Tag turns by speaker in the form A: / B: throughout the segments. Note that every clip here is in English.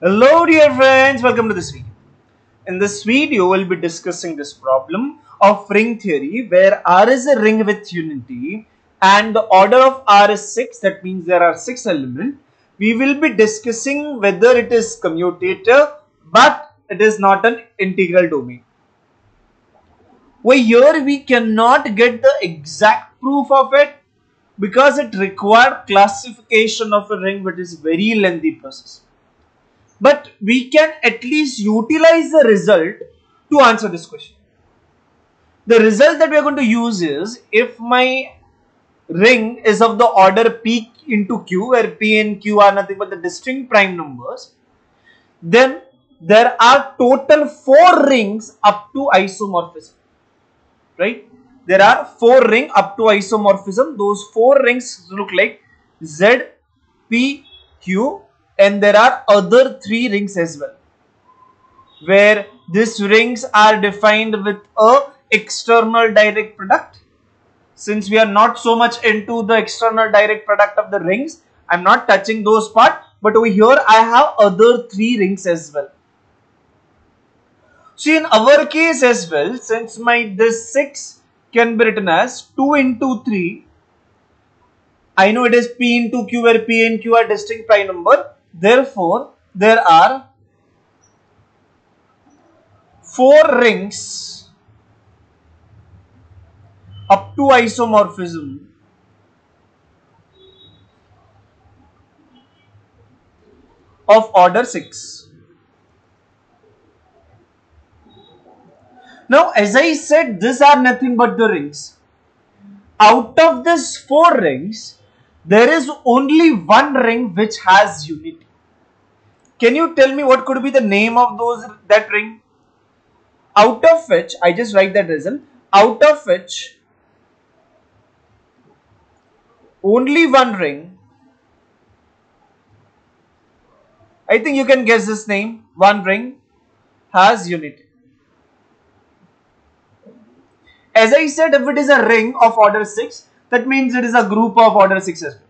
A: Hello dear friends, welcome to this video. In this video, we'll be discussing this problem of ring theory where R is a ring with unity and the order of R is 6, that means there are 6 elements. We will be discussing whether it is commutative but it is not an integral domain. Well, here we cannot get the exact proof of it because it required classification of a ring which is very lengthy process but we can at least utilize the result to answer this question. The result that we are going to use is if my ring is of the order p into q where p and q are nothing but the distinct prime numbers then there are total four rings up to isomorphism right there are four ring up to isomorphism those four rings look like z p q and there are other three rings as well where these rings are defined with a external direct product. Since we are not so much into the external direct product of the rings i'm not touching those part but over here i have other three rings as well. See in our case as well since my this 6 can be written as 2 into 3 I know it is P into Q where P and Q are distinct prime number Therefore, there are four rings up to isomorphism of order 6. Now, as I said, these are nothing but the rings. Out of these four rings, there is only one ring which has unity. Can you tell me what could be the name of those that ring? Out of which, I just write that result, out of which only one ring, I think you can guess this name, one ring has unity. As I said, if it is a ring of order 6, that means it is a group of order 6 as well.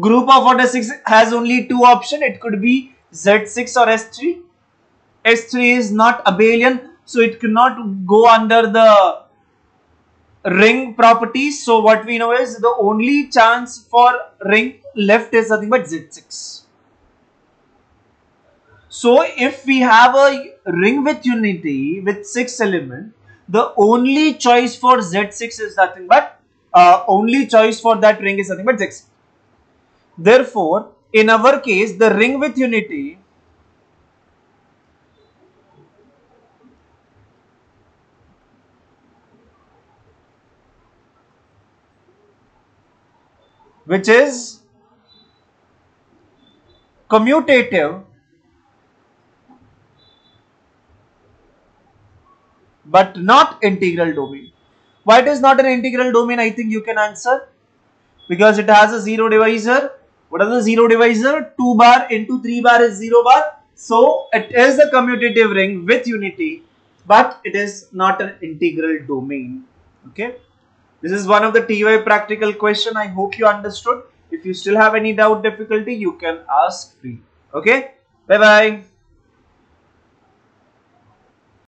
A: Group of order 6 has only two options. It could be Z6 or S3. S3 is not abelian, so it cannot go under the ring properties. So what we know is the only chance for ring left is nothing but Z6. So if we have a ring with unity with 6 element, the only choice for Z6 is nothing but uh, only choice for that ring is nothing but Z6. Therefore, in our case, the ring with unity which is commutative but not integral domain. Why it is not an integral domain? I think you can answer because it has a zero divisor. What is the zero divisor? 2 bar into 3 bar is 0 bar. So it is a commutative ring with unity but it is not an integral domain. Okay. This is one of the TY practical question. I hope you understood. If you still have any doubt difficulty you can ask free. Okay. Bye bye.